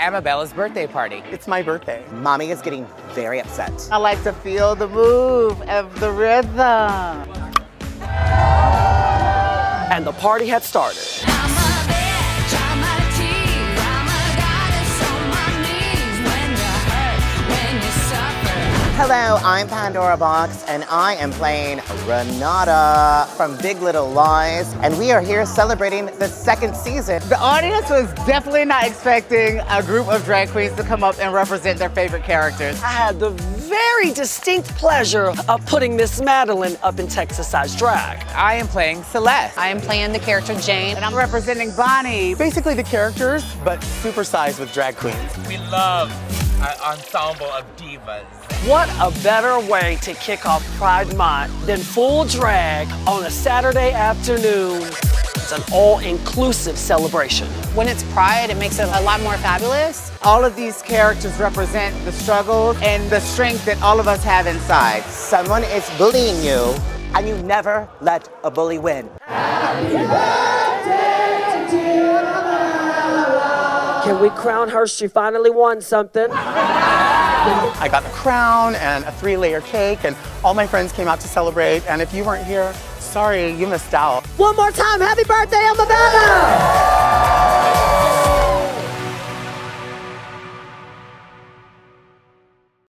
Amabella's birthday party. It's my birthday. Mommy is getting very upset. I like to feel the move of the rhythm. And the party had started. Hello, I'm Pandora Box, and I am playing Renata from Big Little Lies, and we are here celebrating the second season. The audience was definitely not expecting a group of drag queens to come up and represent their favorite characters. I had the very distinct pleasure of putting Miss Madeline up in Texas Size Drag. I am playing Celeste. I am playing the character Jane. And I'm representing Bonnie. Basically the characters, but supersized with drag queens. We love our ensemble of divas. What a better way to kick off Pride Month than full drag on a Saturday afternoon. It's an all-inclusive celebration. When it's Pride, it makes it a lot more fabulous. All of these characters represent the struggles and the strength that all of us have inside. Someone is bullying you, and you never let a bully win. Can we crown her? She finally won something. I got the crown and a three-layer cake, and all my friends came out to celebrate. And if you weren't here, sorry, you missed out. One more time, happy birthday, Amabella!